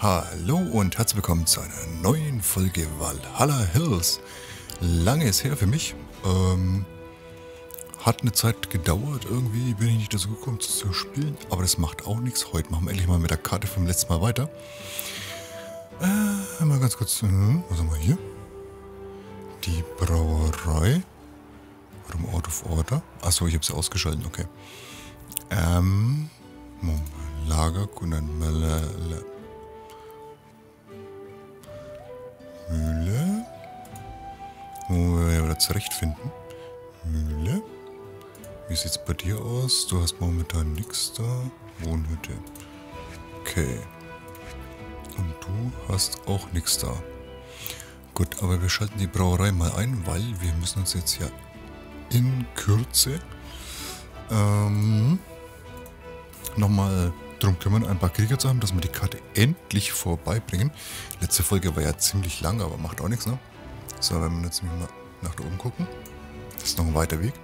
Hallo und herzlich willkommen zu einer neuen Folge Valhalla Hills. Lange ist her für mich. Ähm, hat eine Zeit gedauert, irgendwie bin ich nicht dazu gekommen zu spielen, aber das macht auch nichts. Heute machen wir endlich mal mit der Karte vom letzten Mal weiter. Äh, mal ganz kurz, äh, was haben wir hier? Die Brauerei. Warum Out of Order? Achso, ich habe sie ausgeschaltet, okay. Ähm, Lager, und Mühle. Wo wir wieder zurechtfinden. Mühle. Wie sieht's bei dir aus? Du hast momentan nichts da. Wohnhütte. Okay. Und du hast auch nichts da. Gut, aber wir schalten die Brauerei mal ein, weil wir müssen uns jetzt ja in Kürze ähm, nochmal drum kümmern, ein paar Krieger zu haben, dass wir die Karte endlich vorbeibringen. Letzte Folge war ja ziemlich lang, aber macht auch nichts, ne? So, wenn wir jetzt mal nach da oben gucken. Das ist noch ein weiter Weg.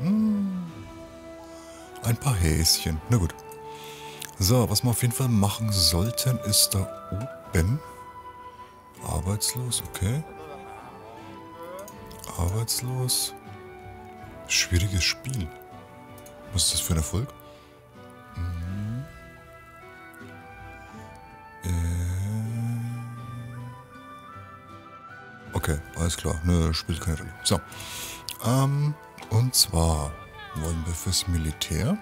Hm. Ein paar Häschen. Na gut. So, was wir auf jeden Fall machen sollten, ist da oben. Arbeitslos, okay. Arbeitslos. Schwieriges Spiel. Was ist das für ein Erfolg? Okay, alles klar. Nö, spielt keine Rolle. So. Ähm, und zwar wollen wir fürs Militär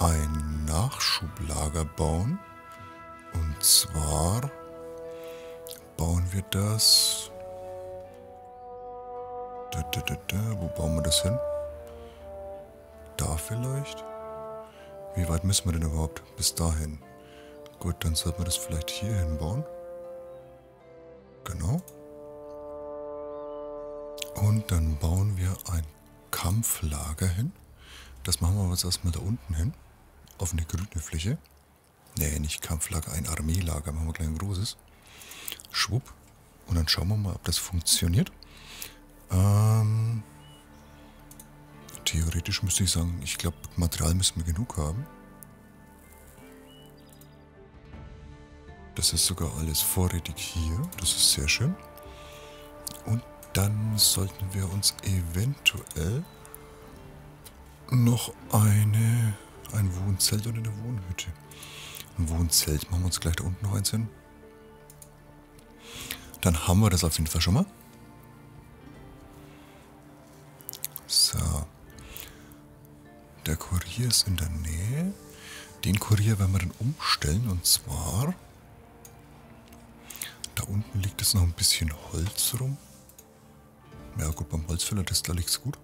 ein Nachschublager bauen. Und zwar bauen wir das... Da, da, da, da. Wo bauen wir das hin? Da vielleicht? Wie weit müssen wir denn überhaupt bis dahin? Gut, dann sollten wir das vielleicht hier hinbauen. Genau. Und dann bauen wir ein Kampflager hin. Das machen wir jetzt erstmal da unten hin. Auf eine grüne Fläche. Nee, nicht Kampflager, ein Armeelager. Machen wir gleich ein großes. Schwupp. Und dann schauen wir mal, ob das funktioniert. Ähm, theoretisch müsste ich sagen, ich glaube, Material müssen wir genug haben. Das ist sogar alles vorrätig hier. Das ist sehr schön. Und dann sollten wir uns eventuell noch eine, ein Wohnzelt oder eine Wohnhütte. Ein Wohnzelt machen wir uns gleich da unten noch eins hin. Dann haben wir das auf jeden Fall schon mal. Der Kurier ist in der Nähe. Den Kurier werden wir dann umstellen und zwar... Da unten liegt jetzt noch ein bisschen Holz rum. Ja gut, beim Holzfäller, das, da liegt es gut.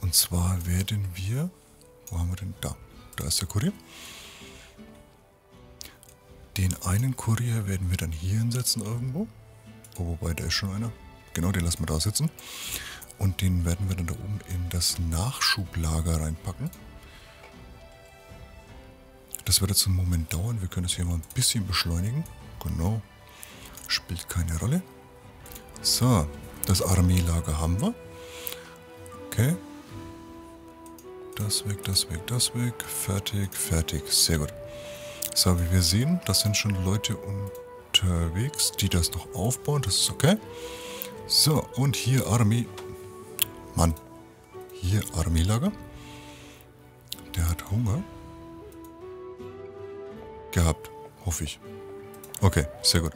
Und zwar werden wir... Wo haben wir denn? Da. Da ist der Kurier. Den einen Kurier werden wir dann hier hinsetzen irgendwo. Oh, wobei, da ist schon einer. Genau, den lassen wir da sitzen. Und den werden wir dann da oben in das Nachschublager reinpacken. Das wird jetzt einen Moment dauern. Wir können es hier mal ein bisschen beschleunigen. Genau. Spielt keine Rolle. So, das Armeelager haben wir. Okay. Das weg, das weg, das weg. Fertig, fertig. Sehr gut. So, wie wir sehen, das sind schon Leute unterwegs, die das noch aufbauen. Das ist okay. So, und hier Armee... Mann. Hier Armeelager. Der hat Hunger. Gehabt. Hoffe ich. Okay, sehr gut.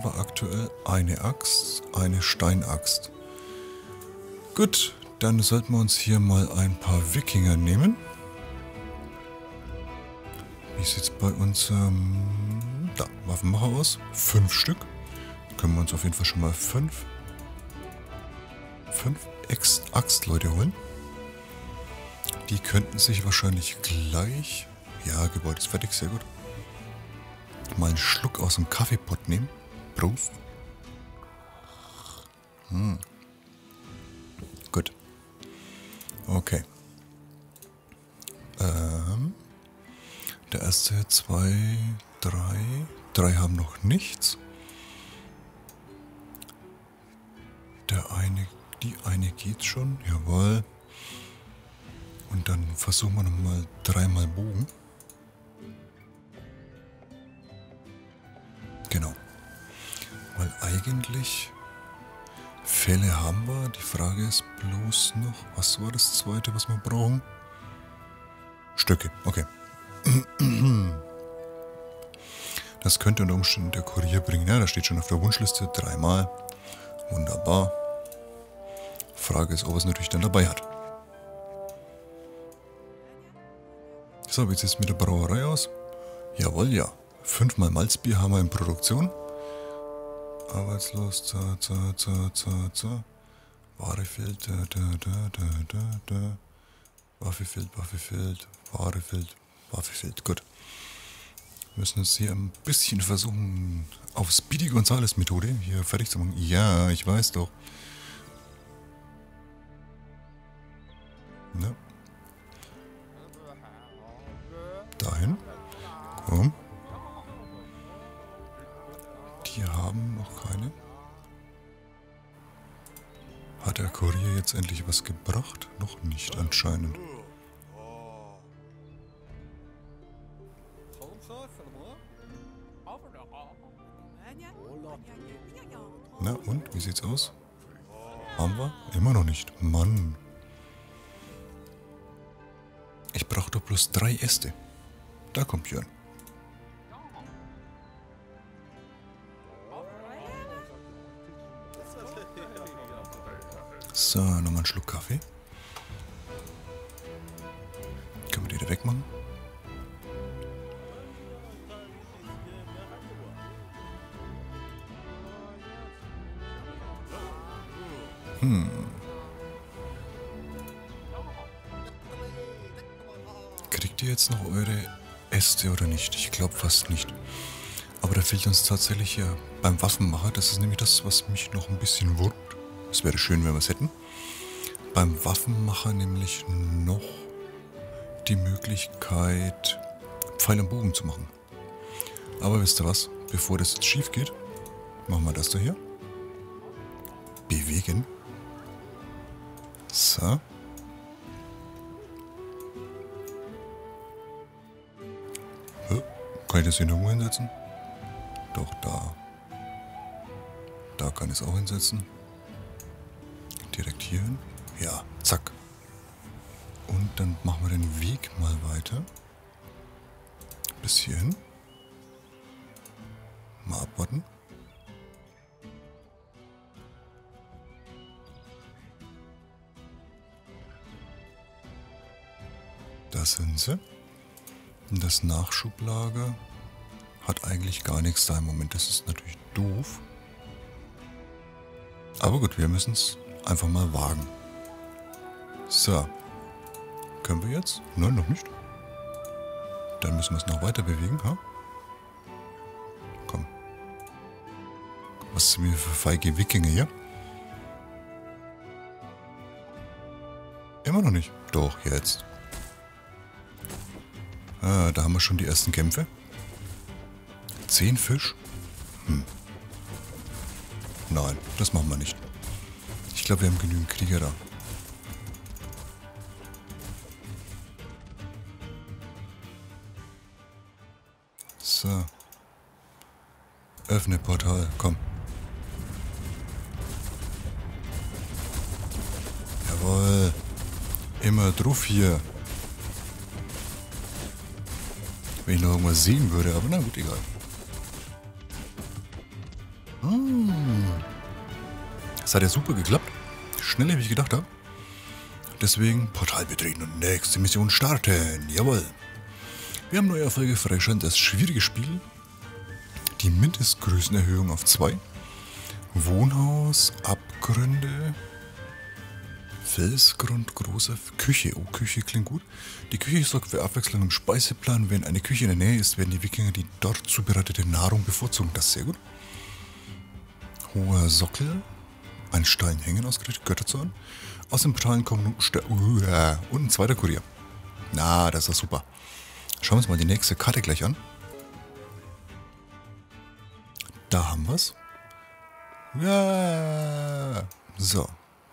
haben wir aktuell eine Axt, eine Steinaxt. Gut, dann sollten wir uns hier mal ein paar Wikinger nehmen. Wie sieht es bei uns, ähm, da, Waffenmacher aus? Fünf Stück. Können wir uns auf jeden Fall schon mal fünf, fünf Axtleute holen. Die könnten sich wahrscheinlich gleich, ja, Gebäude ist fertig, sehr gut, mal einen Schluck aus dem Kaffeepott nehmen. Prost. Hm. Gut. Okay. Ähm, der erste, zwei, drei. Drei haben noch nichts. Der eine, die eine geht schon. Jawohl. Und dann versuchen wir nochmal dreimal Bogen. Genau. Weil eigentlich Fälle haben wir. Die Frage ist bloß noch, was war das zweite, was wir brauchen? Stöcke, okay. Das könnte unter Umständen der Kurier bringen. Ja, das steht schon auf der Wunschliste. Dreimal. Wunderbar. Frage ist, ob er es natürlich dann dabei hat. So, wie sieht es mit der Brauerei aus? Jawohl, ja. Fünfmal Malzbier haben wir in Produktion. Arbeitslos, za, za, za, za, za. Ware fehlt, da, da, da, da, da, da. Waffe fehlt, Waffe fehlt, Ware fehlt, Waffe fehlt. Gut. Wir müssen jetzt hier ein bisschen versuchen, auf Speedy Gonzales Methode hier fertig zu machen. Ja, ich weiß doch. Ne? Dahin. Komm. Die haben noch keine. Hat der Kurier jetzt endlich was gebracht? Noch nicht anscheinend. Na und, wie sieht's aus? Haben wir? Immer noch nicht. Mann. Ich brauche doch bloß drei Äste. Da kommt Björn. So, nochmal einen Schluck Kaffee. Können wir die da wegmachen? Hm. Ihr jetzt noch eure Äste oder nicht? Ich glaube fast nicht. Aber da fehlt uns tatsächlich ja beim Waffenmacher. Das ist nämlich das, was mich noch ein bisschen wurmt. Es wäre schön, wenn wir es hätten. Beim Waffenmacher nämlich noch die Möglichkeit, Pfeil und Bogen zu machen. Aber wisst ihr was? Bevor das jetzt schief geht, machen wir das da hier. Bewegen. So. Kann ich das hier irgendwo hinsetzen? Doch, da. Da kann ich es auch hinsetzen. Direkt hier hin. Ja, zack. Und dann machen wir den Weg mal weiter. Bis hierhin. Mal abwarten. Da sind sie. Das Nachschublager hat eigentlich gar nichts da im Moment. Das ist natürlich doof. Aber gut, wir müssen es einfach mal wagen. So. Können wir jetzt? Nein, noch nicht. Dann müssen wir es noch weiter bewegen, ha? Komm. Was sind wir für feige Wikinger hier? Immer noch nicht. Doch, jetzt. Ah, da haben wir schon die ersten Kämpfe. Zehn Fisch? Hm. Nein, das machen wir nicht. Ich glaube, wir haben genügend Krieger da. So. Öffne Portal, komm. Jawohl. Immer drauf hier. Wenn ich noch irgendwas sehen würde, aber na gut, egal. Hm. Das hat ja super geklappt. Schneller, wie ich gedacht habe. Deswegen Portal betreten und nächste Mission starten. Jawohl. Wir haben neue Erfolge freigeschaltet. Das schwierige Spiel. Die Mindestgrößenerhöhung auf 2. Wohnhaus, Abgründe, Felsgrund, große Küche. Oh, Küche klingt gut. Die Küche sorgt für Abwechslung im Speiseplan. Wenn eine Küche in der Nähe ist, werden die Wikinger die dort zubereitete Nahrung bevorzugen. Das ist sehr gut. Hoher Sockel. Ein Stein hängen ausgerichtet, Götterzorn. Aus dem Portalen kommen Ster uh, und ein zweiter Kurier. Na, das ist super. Schauen wir uns mal die nächste Karte gleich an. Da haben wir es. Ja. So.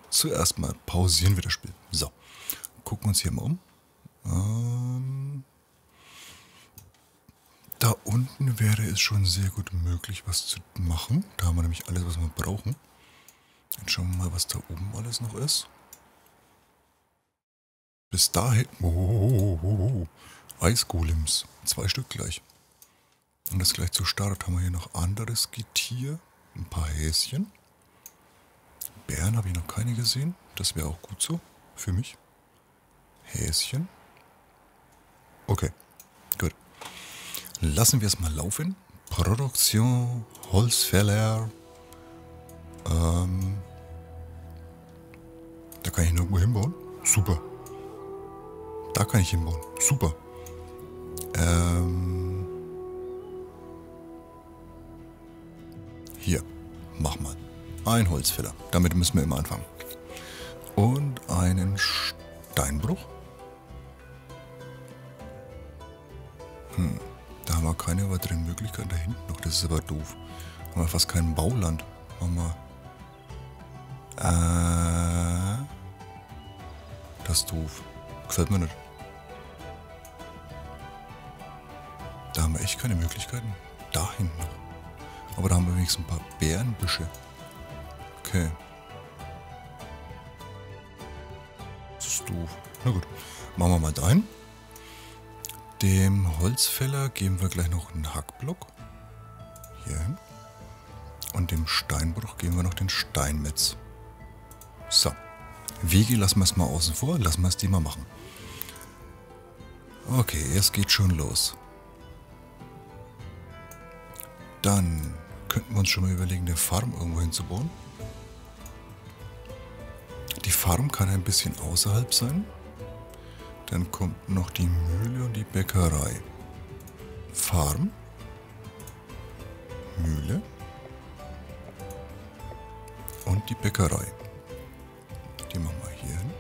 Zuerst mal pausieren wir das Spiel. So, gucken uns hier mal um. Ähm, da unten wäre es schon sehr gut möglich, was zu machen. Da haben wir nämlich alles, was wir brauchen. Jetzt schauen wir mal, was da oben alles noch ist. Bis dahin... Oh, oh, oh, oh. Eisgolems. Zwei Stück gleich. Und das gleich zu Start haben wir hier noch anderes Getier. Ein paar Häschen. Bären habe ich noch keine gesehen. Das wäre auch gut so. Für mich. Häschen. Okay. Gut. Lassen wir es mal laufen. Produktion, Holzfäller. Ähm, da kann ich nirgendwo hinbauen. Super. Da kann ich hinbauen. Super. Ähm, hier. Mach mal. Ein Holzfäller. Damit müssen wir immer anfangen. Und einen Steinbruch. Hm. Da haben wir keine weiteren Möglichkeiten da hinten noch. Das ist aber doof. Haben wir fast kein Bauland. Machen wir. Äh. Das ist doof. Gefällt mir nicht. Da haben wir echt keine Möglichkeiten. Da hinten noch. Aber da haben wir wenigstens ein paar Bärenbüsche. Okay. Das ist doof. Na gut. Machen wir mal dahin. Dem Holzfäller geben wir gleich noch einen Hackblock. Hier hin. Und dem Steinbruch geben wir noch den Steinmetz. So. Wege lassen wir es mal außen vor. Lassen wir es die mal machen. Okay, es geht schon los. Dann könnten wir uns schon mal überlegen, eine Farm irgendwo hinzubauen. Die Farm kann ein bisschen außerhalb sein. Dann kommt noch die Mühle und die Bäckerei. Farm. Mühle. Und die Bäckerei. Die machen wir hier hin.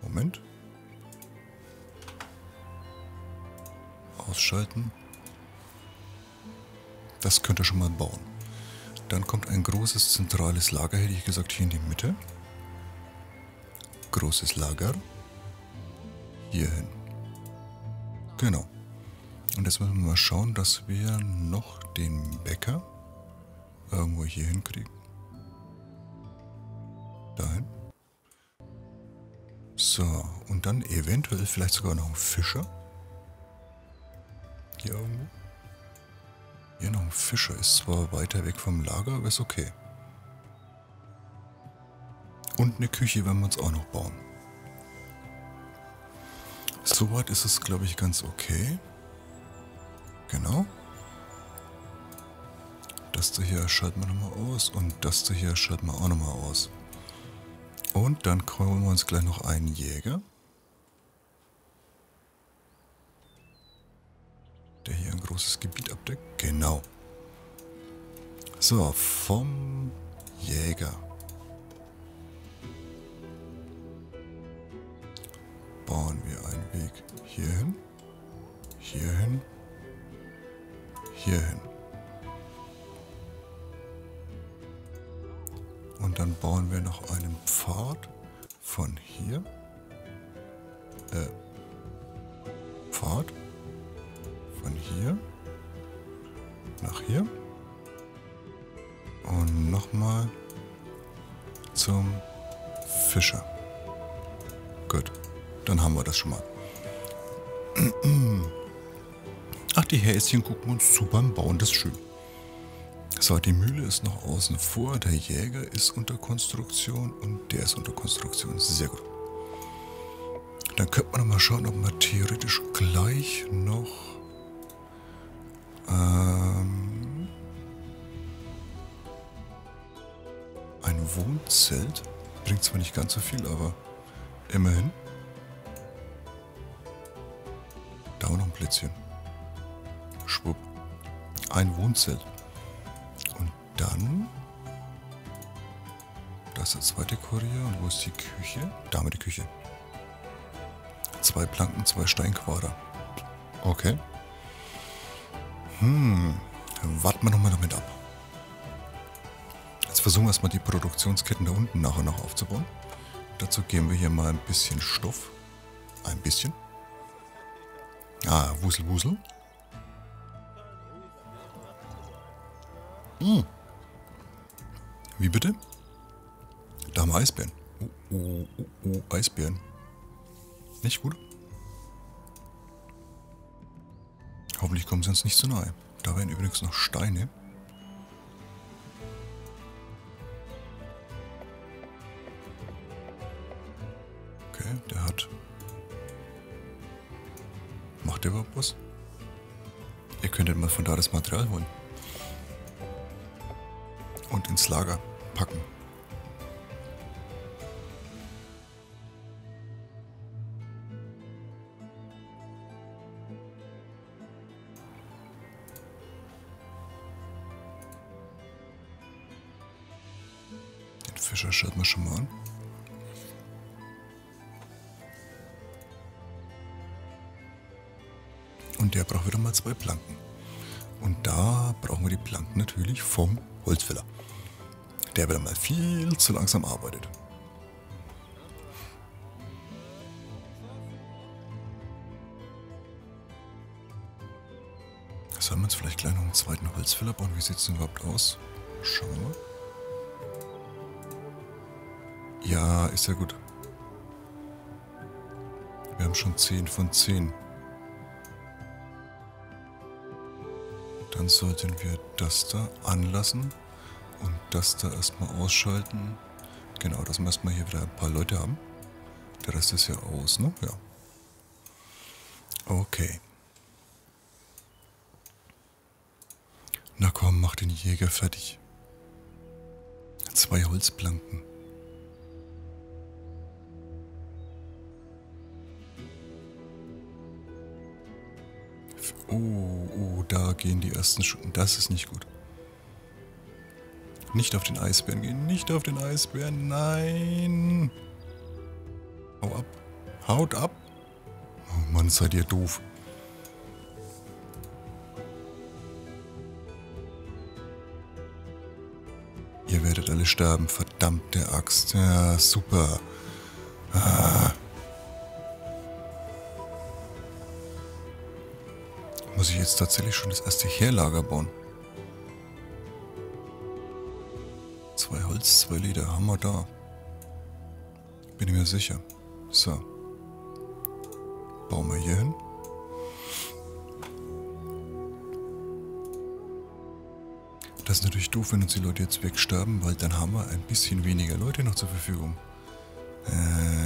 Moment. Ausschalten. Das könnt ihr schon mal bauen. Dann kommt ein großes zentrales Lager, hätte ich gesagt, hier in die Mitte. Großes Lager. Hier hin. Genau. Und jetzt müssen wir mal schauen, dass wir noch den Bäcker irgendwo hier hinkriegen. Dahin. So, und dann eventuell vielleicht sogar noch einen Fischer. Hier irgendwo. Hier noch ein Fischer. Ist zwar weiter weg vom Lager, aber ist okay. Und eine Küche werden wir uns auch noch bauen. Soweit ist es, glaube ich, ganz okay. Genau. Das da hier schalten wir nochmal aus und das da hier schalten wir auch nochmal aus. Und dann holen wir uns gleich noch einen Jäger. Der hier ein großes Gebiet abdeckt. Genau. So, vom Jäger. Bauen wir einen Weg hierhin, hierhin, hierhin. Und dann bauen wir noch einen Pfad von hier. Äh, Pfad hier nach hier. Und nochmal zum Fischer. Gut, dann haben wir das schon mal. Ach, die Häschen gucken uns super beim Bauen, das ist schön. So, die Mühle ist noch außen vor, der Jäger ist unter Konstruktion und der ist unter Konstruktion. Sehr gut. Dann könnte man noch mal schauen, ob man theoretisch gleich noch ähm, ein Wohnzelt. Bringt zwar nicht ganz so viel, aber immerhin. Da noch ein Plätzchen. Schwupp. Ein Wohnzelt. Und dann... Das ist der zweite Kurier. Und wo ist die Küche? Da haben wir die Küche. Zwei Planken, zwei Steinquader. Okay. Hm. Warten wir nochmal damit ab. Jetzt versuchen wir erstmal die Produktionsketten da unten nachher noch aufzubauen. Dazu geben wir hier mal ein bisschen Stoff. Ein bisschen. Ah, Wusel, Wusel. Hm. Wie bitte? Da haben wir Eisbären. Oh, oh, oh, oh, Eisbären. Nicht gut? Hoffentlich kommen sie uns nicht zu nahe. Da wären übrigens noch Steine. Okay, der hat... Macht der überhaupt was? Ihr könntet mal von da das Material holen. Und ins Lager packen. Fischer schaut man schon mal an. Und der braucht wieder mal zwei Planken. Und da brauchen wir die Planken natürlich vom Holzfäller. Der wieder mal viel zu langsam arbeitet. Sollen wir uns vielleicht gleich noch einen zweiten Holzfäller bauen? Wie sieht es denn überhaupt aus? Schauen wir mal. Ja, ist ja gut. Wir haben schon 10 von 10. Dann sollten wir das da anlassen und das da erstmal ausschalten. Genau, dass wir erstmal hier wieder ein paar Leute haben. Der Rest ist ja aus, ne? Ja. Okay. Na komm, mach den Jäger fertig. Zwei Holzplanken. Oh, oh, da gehen die ersten Schutten. Das ist nicht gut. Nicht auf den Eisbären gehen. Nicht auf den Eisbären. Nein. Hau ab. Haut ab. Oh Mann, seid ihr doof. Ihr werdet alle sterben. Verdammte Axt. Ja, super. Ah. Muss ich jetzt tatsächlich schon das erste Heerlager bauen? Zwei Holz, zwei Leder haben wir da. Bin ich mir sicher. So. Bauen wir hier hin. Das ist natürlich doof, wenn uns die Leute jetzt wegsterben, weil dann haben wir ein bisschen weniger Leute noch zur Verfügung. Äh...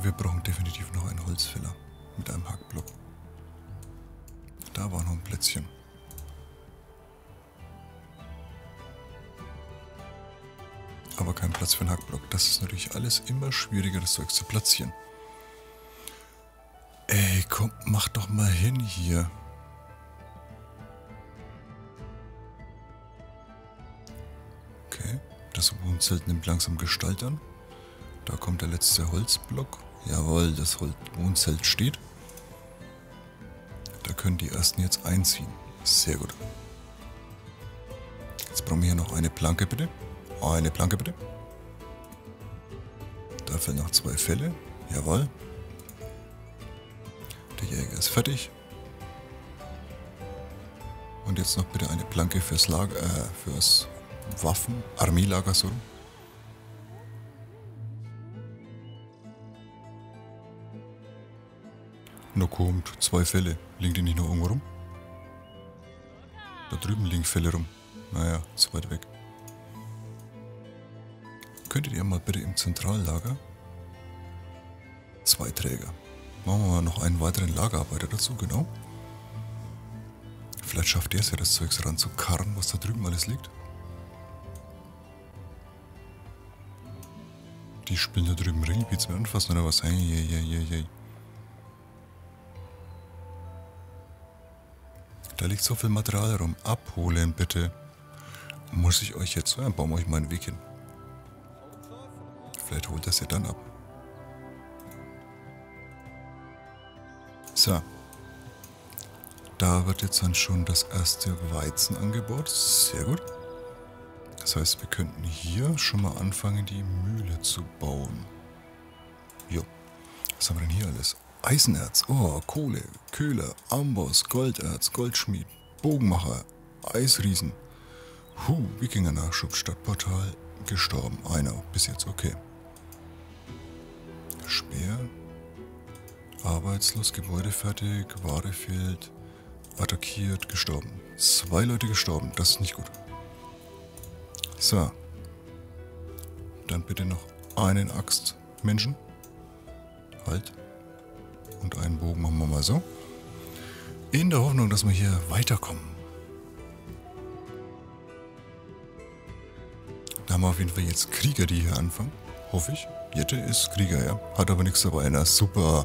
Und wir brauchen definitiv noch einen Holzfäller mit einem Hackblock. Da war noch ein Plätzchen. Aber kein Platz für einen Hackblock. Das ist natürlich alles immer schwieriger, das Zeug zu platzieren. Ey, komm, mach doch mal hin hier. Okay, das Wohnzelt nimmt langsam Gestalt an. Da kommt der letzte Holzblock. Jawohl, das Wohnzelt steht. Da können die ersten jetzt einziehen. Sehr gut. Jetzt brauchen wir hier noch eine Planke, bitte. Eine Planke, bitte. Dafür noch zwei Fälle. Jawohl. Der Jäger ist fertig. Und jetzt noch bitte eine Planke fürs Lager, äh, fürs Waffen, Armeelager so. Na kommt, zwei Fälle. Liegen die nicht noch irgendwo rum? Da drüben liegen Fälle rum. Naja, zu weit weg. Könntet ihr mal bitte im Zentrallager? Zwei Träger. Machen wir mal noch einen weiteren Lagerarbeiter dazu, genau. Vielleicht schafft der es ja, das Zeugs ranzukarren, was da drüben alles liegt. Die spielen da drüben Ringbeats mit anfassen oder was? Hey, hey, hey, hey, hey. Da liegt so viel Material rum. Abholen, bitte. Muss ich euch jetzt... Ja, bauen wir euch mal einen Weg hin. Vielleicht holt das ja dann ab. So. Da wird jetzt dann schon das erste Weizen angebaut. Sehr gut. Das heißt, wir könnten hier schon mal anfangen, die Mühle zu bauen. Jo. Was haben wir denn hier alles? Eisenerz, oh, Kohle, Köhler, Amboss, Golderz, Goldschmied, Bogenmacher, Eisriesen. Huh, Wikinger-Nachschub, Stadtportal, gestorben. Einer, bis jetzt, okay. Speer, arbeitslos, Gebäude fertig, Ware fehlt, attackiert, gestorben. Zwei Leute gestorben, das ist nicht gut. So. Dann bitte noch einen Axt Menschen. Halt. Und einen Bogen machen wir mal so. In der Hoffnung, dass wir hier weiterkommen. Da haben wir auf jeden Fall jetzt Krieger, die hier anfangen. Hoffe ich. Jette ist Krieger, ja. Hat aber nichts dabei. Na, super.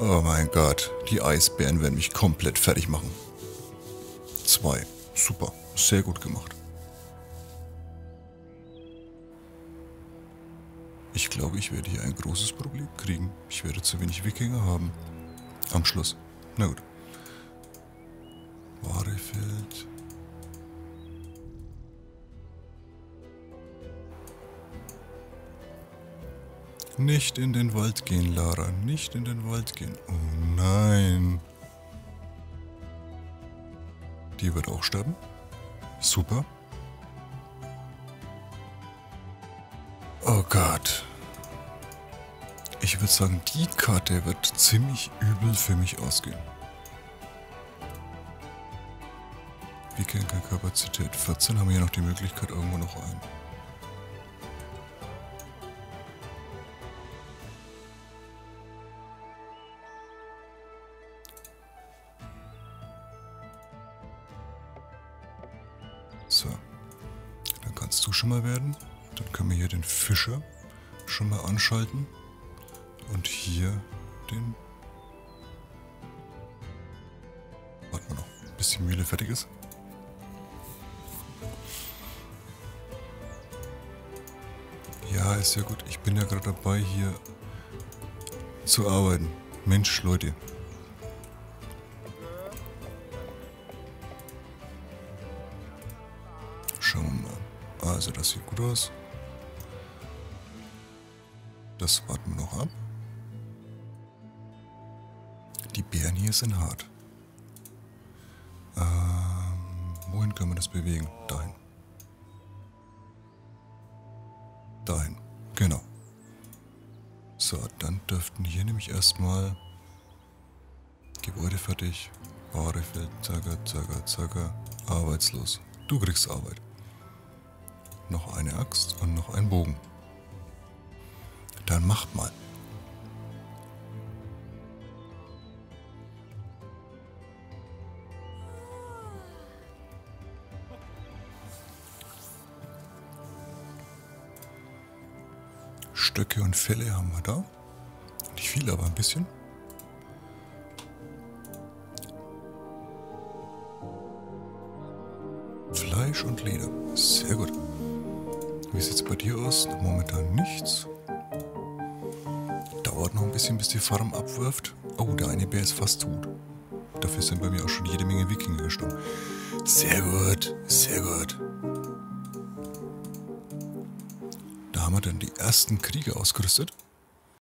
Oh mein Gott. Die Eisbären werden mich komplett fertig machen. Zwei. Super. Sehr gut gemacht. Ich glaube, ich werde hier ein großes Problem kriegen. Ich werde zu wenig Wikinger haben. Am Schluss. Na gut. Ware fehlt. Nicht in den Wald gehen, Lara. Nicht in den Wald gehen. Oh nein. Die wird auch sterben. Super. Oh Gott. Ich würde sagen, die Karte wird ziemlich übel für mich ausgehen. Wikinger-Kapazität 14 haben wir hier noch die Möglichkeit irgendwo noch ein. So, dann kannst du schon mal werden. Dann können wir hier den Fischer schon mal anschalten. Und hier den... Warten wir noch, bis die Mühle fertig ist. Ja, ist ja gut. Ich bin ja gerade dabei, hier zu arbeiten. Mensch, Leute. Schauen wir mal. Also, das sieht gut aus. Das warten wir noch ab. Die Beeren hier sind hart. Ähm, wohin können wir das bewegen? Dahin. Dahin. Genau. So, dann dürften hier nämlich erstmal Gebäude fertig. Barefeld, zacker, zacker, zacker. Arbeitslos. Du kriegst Arbeit. Noch eine Axt und noch ein Bogen. Dann macht mal. Stöcke und Felle haben wir da. Nicht viel, aber ein bisschen. Fleisch und Leder. Sehr gut. Wie sieht es bei dir aus? Momentan nichts. Dauert noch ein bisschen, bis die Farm abwirft. Oh, der eine Bär ist fast tot. Dafür sind bei mir auch schon jede Menge Wikinger gestorben. Sehr gut, sehr gut. Da haben wir dann die ersten Kriege ausgerüstet.